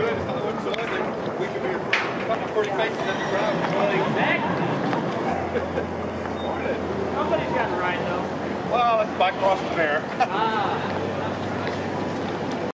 good. It's I wasn't so ugly, we could be a couple of pretty faces in the crowd. Exactly. Somebody's got to ride though. Well, it's by crossing there. Ah.